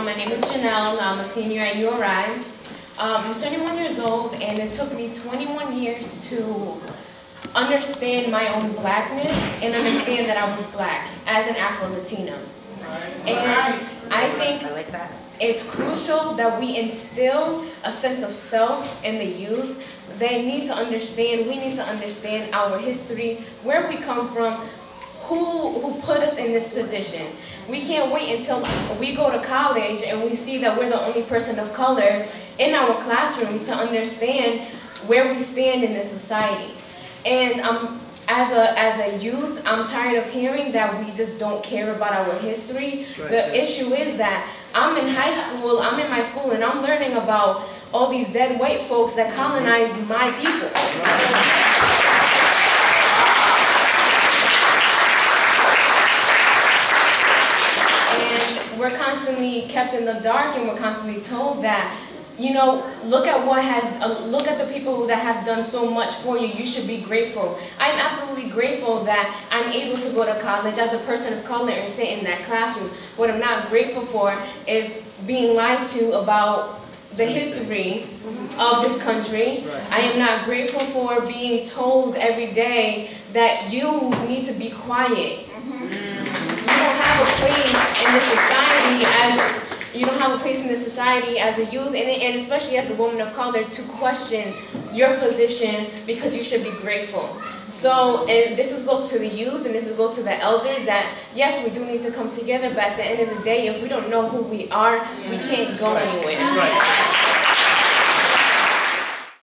Um, my name is Janelle. I'm a senior at URI. Um, I'm 21 years old, and it took me 21 years to understand my own blackness and understand that I was black as an Afro-Latina. And I think I like that. it's crucial that we instill a sense of self in the youth. They need to understand, we need to understand our history, where we come from, who, who put us in this position. We can't wait until we go to college and we see that we're the only person of color in our classrooms to understand where we stand in this society. And um, as a, as a youth, I'm tired of hearing that we just don't care about our history. The issue is that I'm in high school, I'm in my school, and I'm learning about all these dead white folks that colonized my people. And we're constantly kept in the dark and we're constantly told that, you know, look at what has, uh, look at the people that have done so much for you. You should be grateful. I'm absolutely grateful that I'm able to go to college as a person of color and sit in that classroom. What I'm not grateful for is being lied to about the history of this country. I am not grateful for being told every day that you need to be quiet. You don't have a place in this society as you don't have a place in this society as a youth and, and especially as a woman of color to question your position because you should be grateful. So and this is goes to the youth and this is goes to the elders that yes we do need to come together but at the end of the day if we don't know who we are we can't go anywhere.